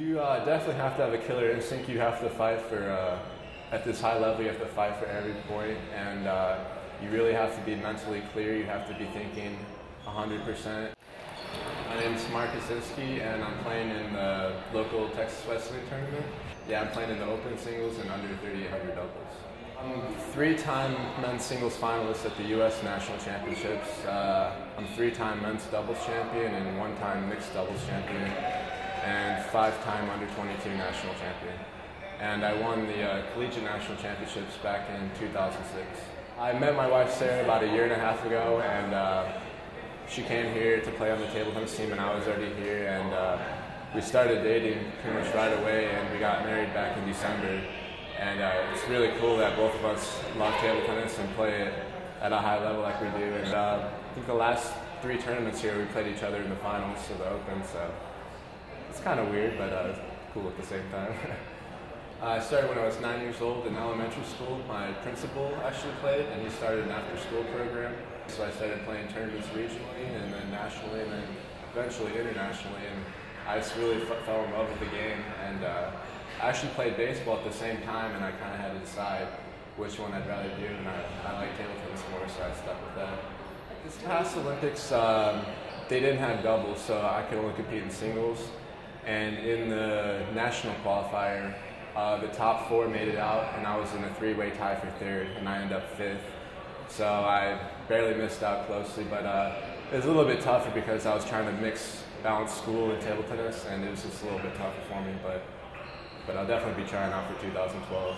You uh, definitely have to have a killer instinct. You have to fight for, uh, at this high level, you have to fight for every point, and uh, you really have to be mentally clear. You have to be thinking 100%. My name is Mark Hazinski, and I'm playing in the local Texas Wesleyan tournament. Yeah, I'm playing in the open singles and under 3800 doubles. I'm three-time men's singles finalist at the U.S. National Championships. Uh, I'm three-time men's doubles champion and one-time mixed doubles champion, and five-time under 22 national champion. And I won the uh, collegiate national championships back in 2006. I met my wife Sara about a year and a half ago, and uh, she came here to play on the table tennis team, and I was already here, and uh, we started dating pretty much right away, and we got married back in December. And uh, it's really cool that both of us love table tennis and play it at a high level like we do. And uh, I think the last three tournaments here, we played each other in the finals of the Open, so it's kind of weird, but uh, cool at the same time. I started when I was nine years old in elementary school. My principal actually played, and he started an after-school program. So I started playing tournaments regionally, and then nationally, and then eventually internationally. And I just really fell in love with the game. And uh, I actually played baseball at the same time, and I kind of had to decide which one I'd rather do. And I, I like table tennis more, so I stuck with that. This past Olympics, um, they didn't have doubles, so I could only compete in singles. And in the national qualifier, uh, the top four made it out, and I was in a three-way tie for third, and I ended up fifth. So I barely missed out closely, but uh, it was a little bit tougher because I was trying to mix balance school and table tennis, and it was just a little bit tougher for me. But but I'll definitely be trying out for 2012.